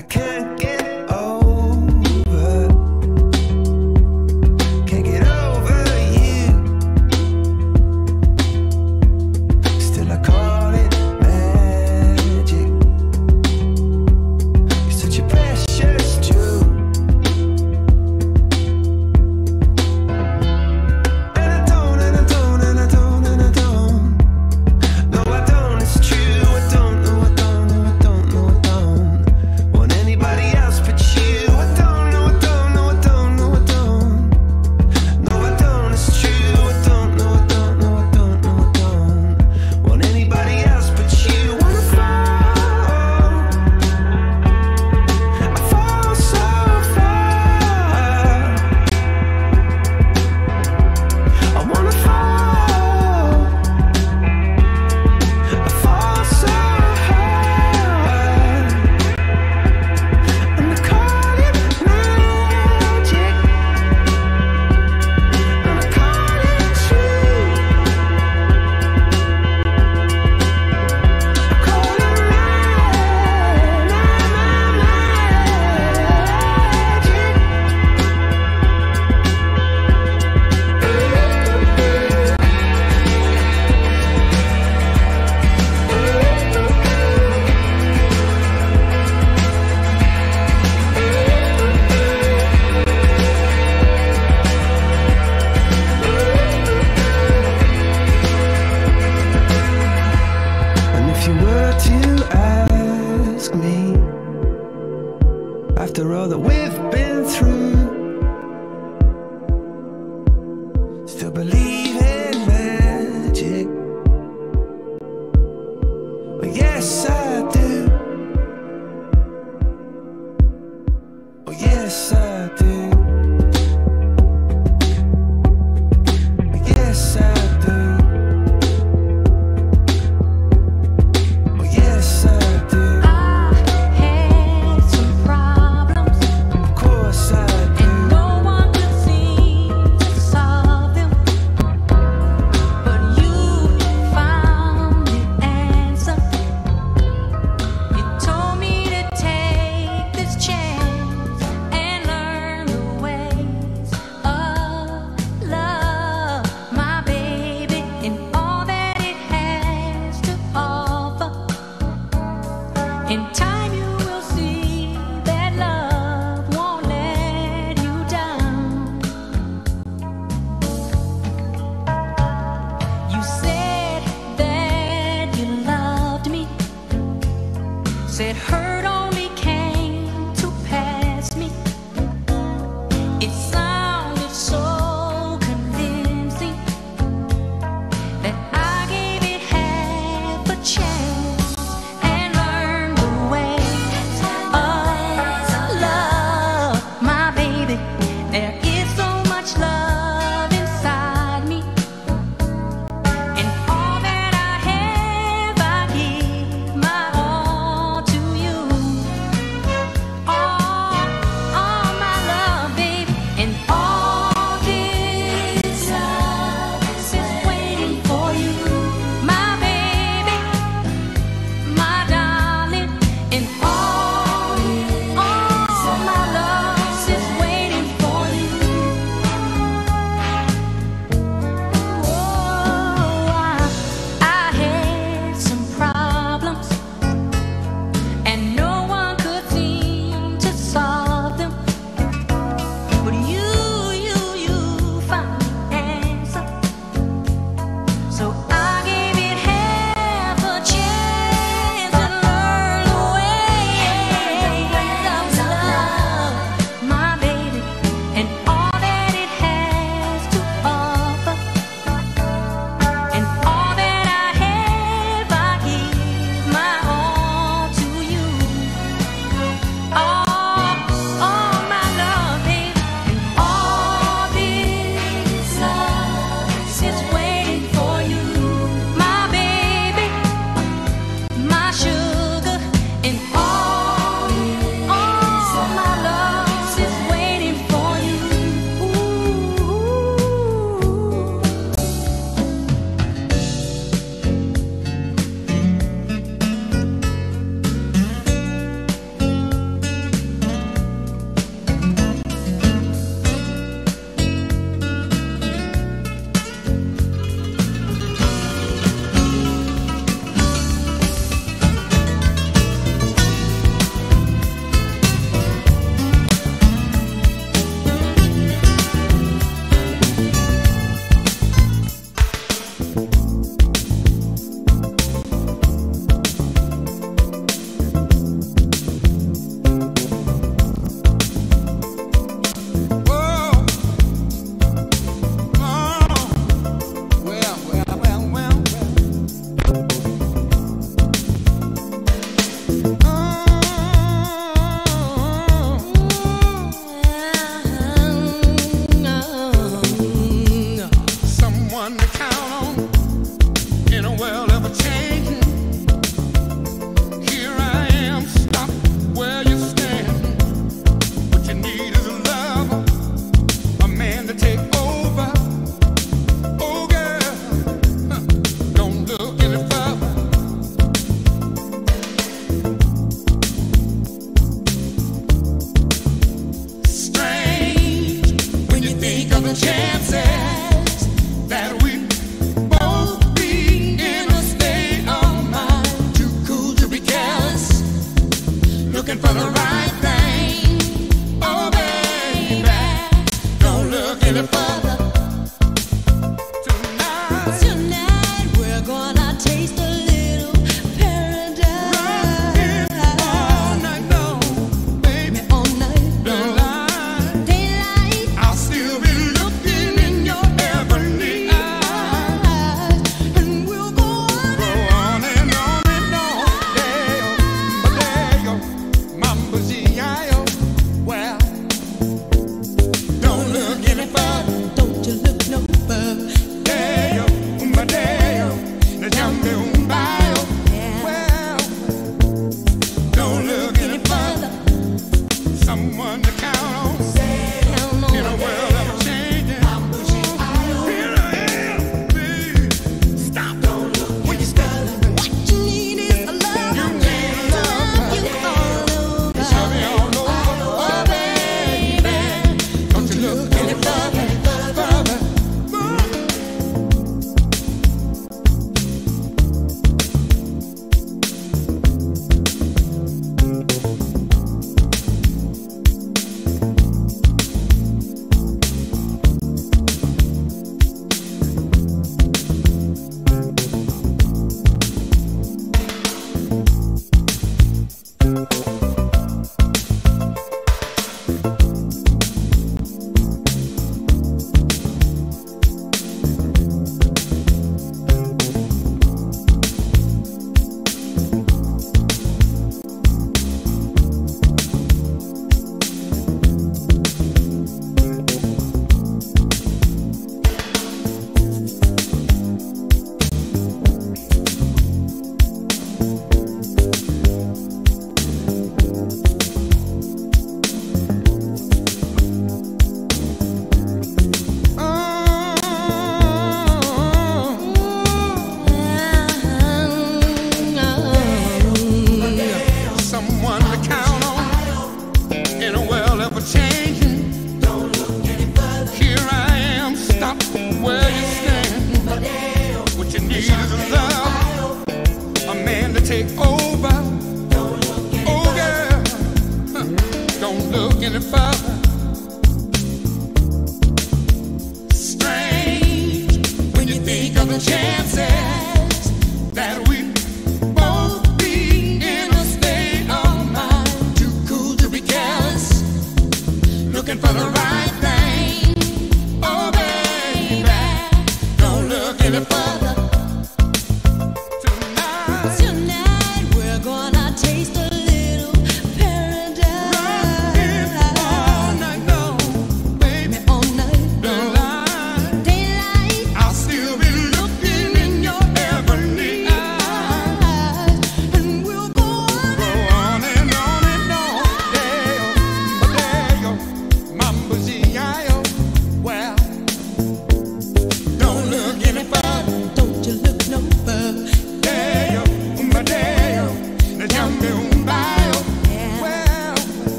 you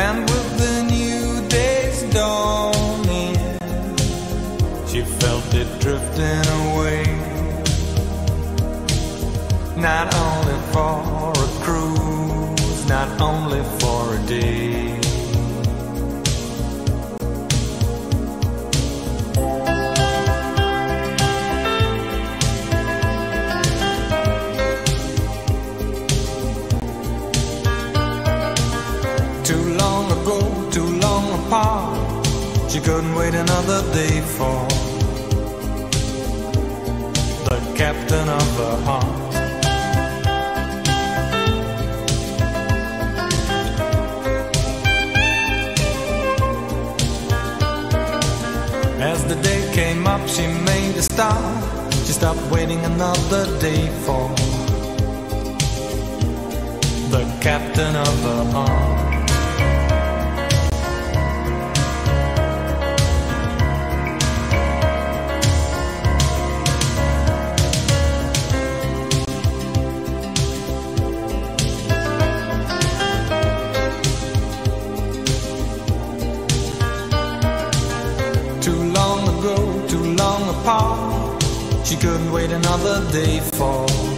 And with the new day's dawning, she felt it drifting away. Not only for a cruise, not only for a day. She couldn't wait another day for the captain of the heart. As the day came up, she made a start. She stopped waiting another day for the captain of the heart. Couldn't wait another day for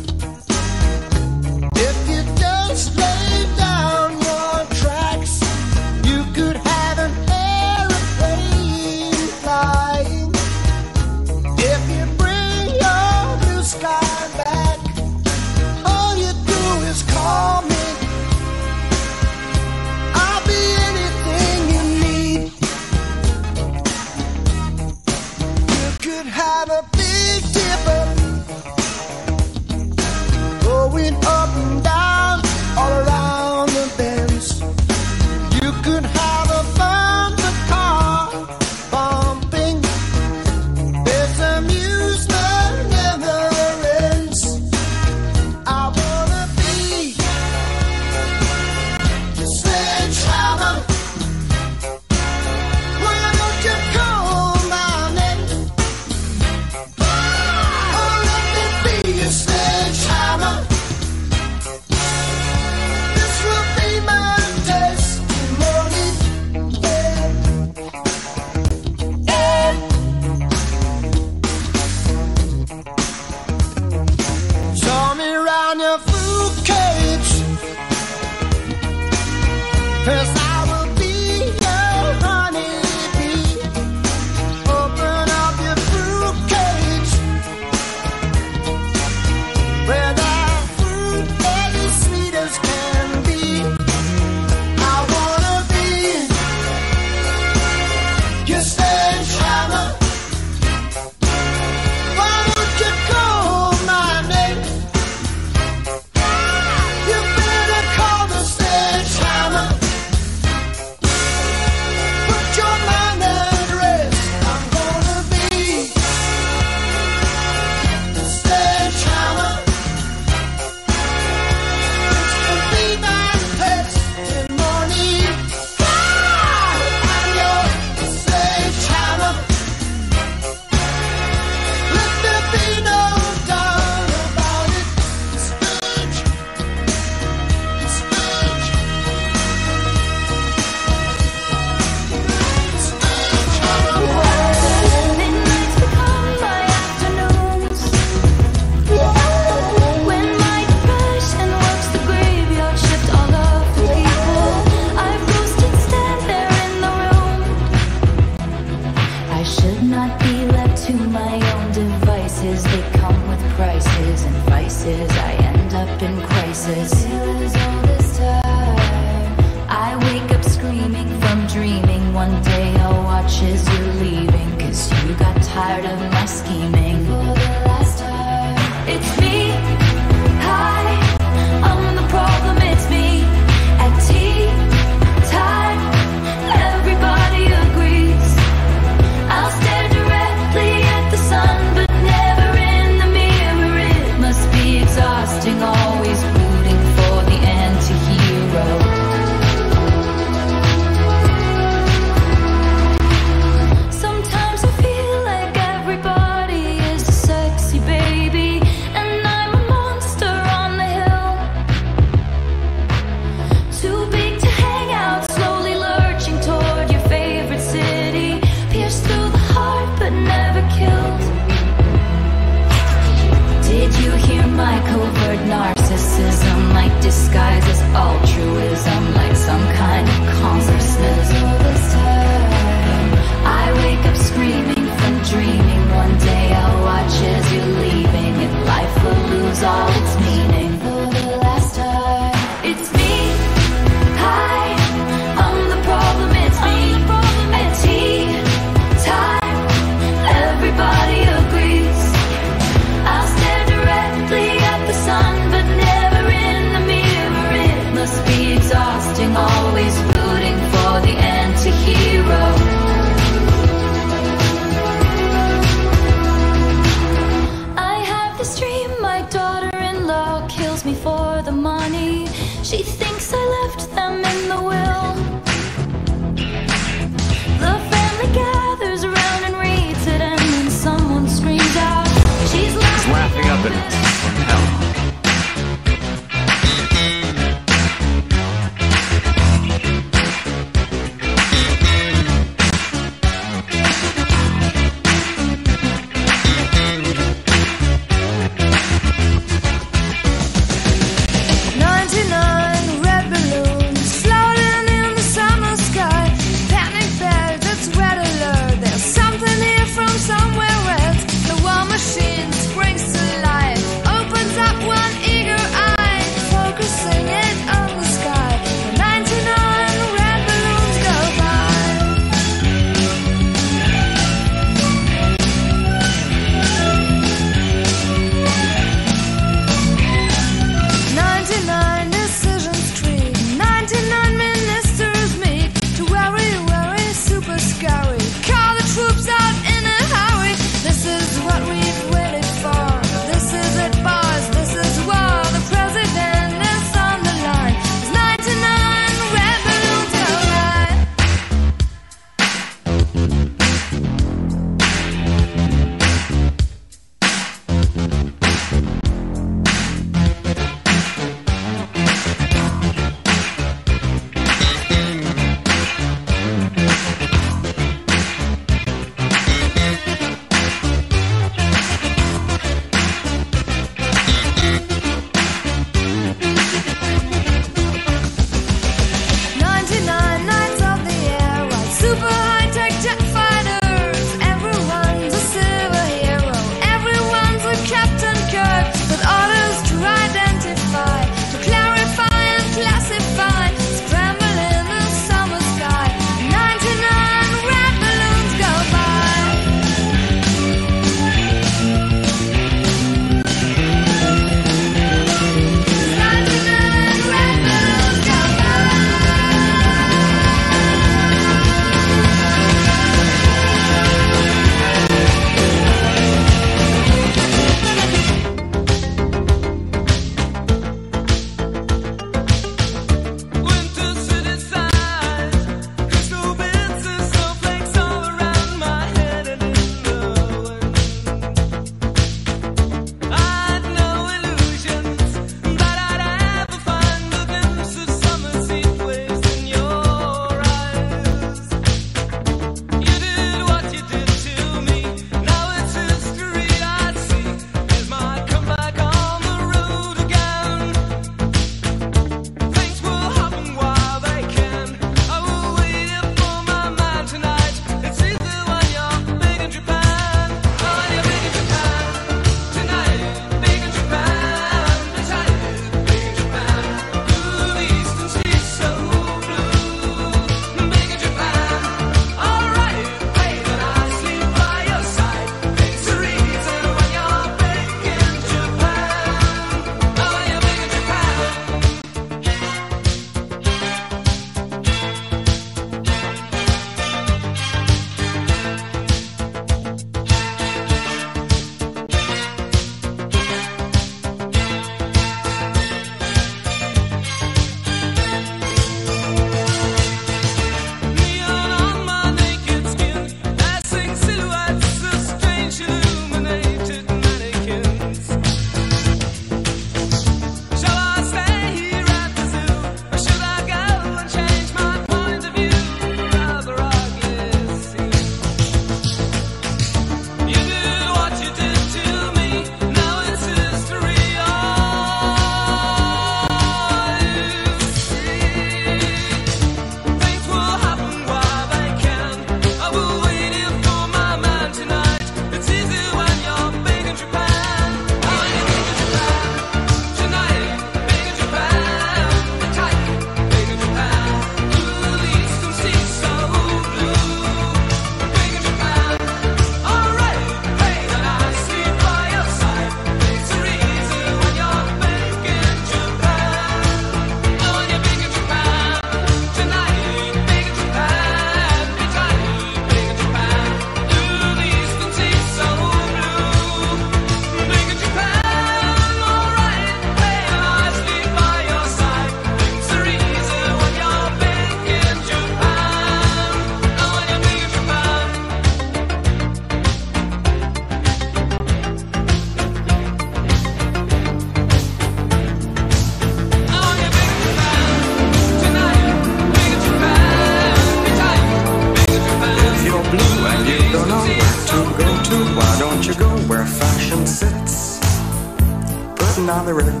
on.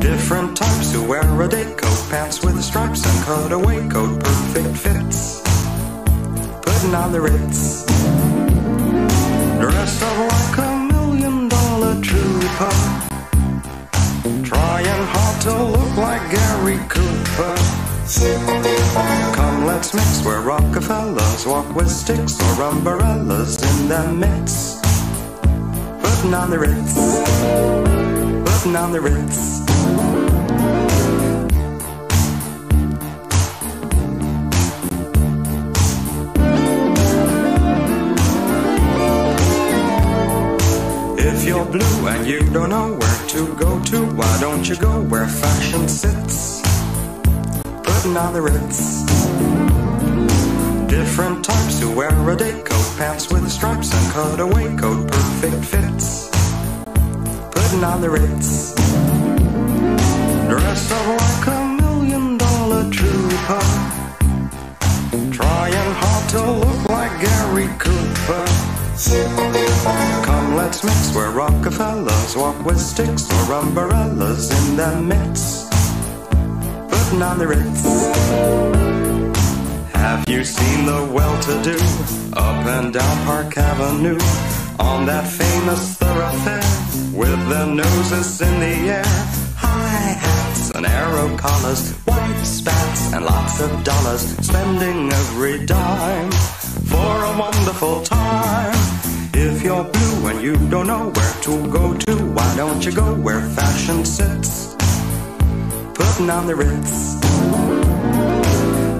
Different types who wear a day coat, pants with stripes and cutaway coat, perfect fits. Putting on the Ritz. Dressed up like a million dollar trooper. Trying hard to look like Gary Cooper. Come, let's mix where Rockefellers walk with sticks or umbrellas in their midst. Putting on the Ritz. Putting on the Ritz. If you're blue and you don't know where to go to, why don't you go where fashion sits? Putting on the Ritz. Different types who wear a day coat, pants with stripes and cutaway coat, perfect fits. Putting on the Ritz. Dressed up like a million dollar trooper. Trying hard to look like Gary Cooper. Come, let's mix where Rockefellers walk with sticks or umbrellas in their midst. Putting on the Ritz. Have you seen the well-to-do up and down Park Avenue on that famous thoroughfare with their noses in the air? High hats and arrow collars, white spats and lots of dollars, spending every dime for a wonderful time. If you're blue and you don't know where to go to, why don't you go where fashion sits? Putting on the Ritz.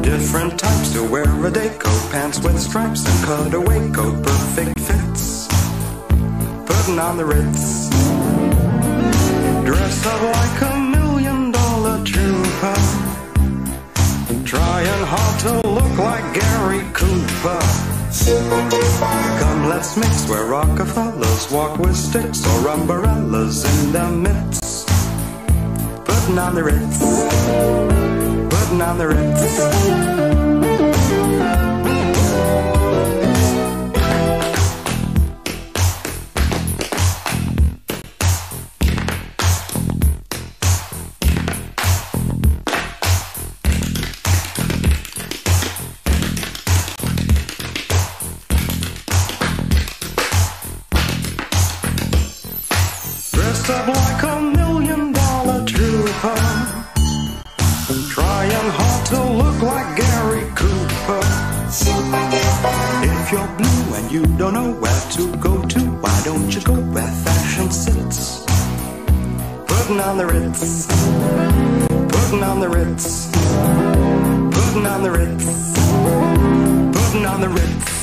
Different types to wear a day coat, pants with stripes and cutaway coat, perfect fits. Putting on the Ritz. Dressed up like a million dollar trooper. Trying hard to look like Gary Cooper. Come, let's mix where Rockefellers walk with sticks or umbrellas in their midst. Putting on the Ritz. Putting on the Ritz. Don't know where to go to, why don't you go where fashion sits? Putting on the Ritz. Putting on the Ritz. Putting on the Ritz. Putting on the Ritz.